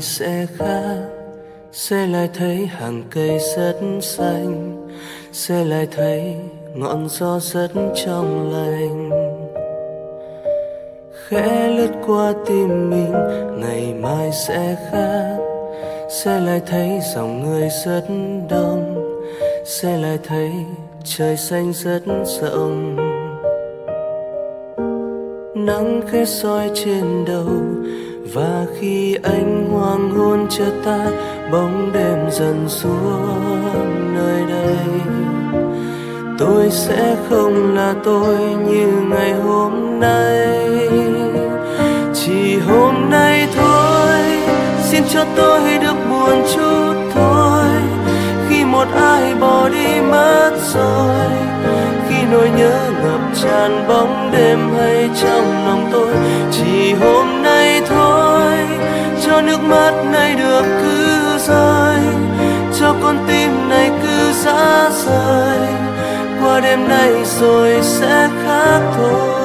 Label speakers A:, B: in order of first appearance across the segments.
A: sẽ khác, sẽ lại thấy hàng cây rất xanh, sẽ lại thấy ngọn gió rất trong lành. Khẽ lướt qua tim mình, ngày mai sẽ khác sẽ lại thấy dòng người rất đông. Sẽ lại thấy trời xanh rất rộng. Nắng khẽ soi trên đầu, và khi ánh hoàng hôn chợt ta bóng đêm dần xuống nơi đây. Tôi sẽ không là tôi như ngày hôm nay. Mất khi nỗi nhớ ngập tràn bóng đêm hay trong lòng tôi, chỉ hôm nay thôi. Cho nước mắt này được cứ rơi, cho con tim này cứ xa rời. Qua đêm nay rồi sẽ khác thôi.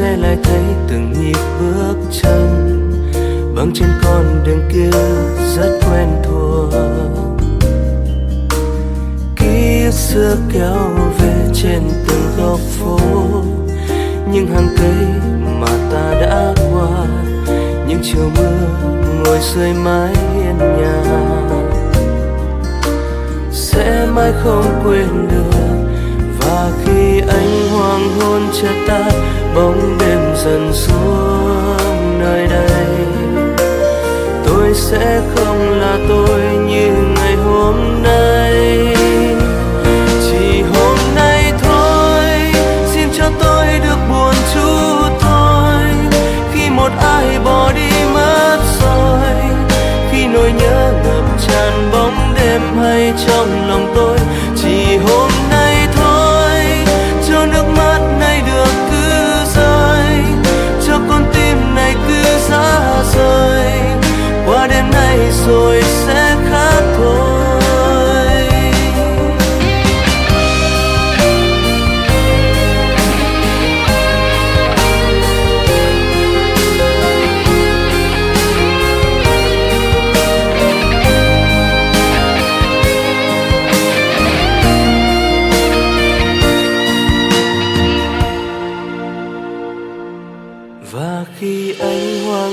A: Sẽ lại thấy từng nhịp bước chân. Vắng trên con đường kia rất quen thuộc. Ký ức xưa kéo về trên từng góc phố. Những hàng cây mà ta đã qua. Những chiều mưa ngồi sưởi mái hiên nhà. Sẽ mãi không quên được và khi ánh hoàng hôn chợt ta, bóng đêm dần xuống nơi đây. Tôi sẽ không là tôi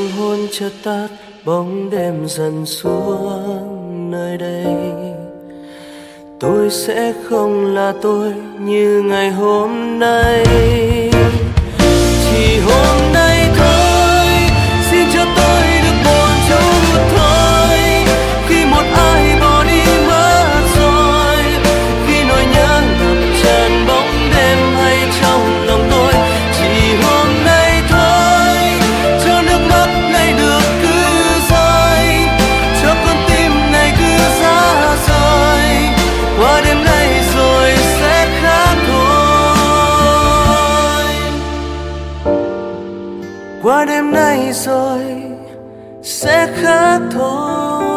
A: hôn chưa tắt bóng đêm dần xuống nơi đây. Tôi sẽ không là tôi như ngày hôm nay. Qua đêm nay rồi sẽ khác thôi.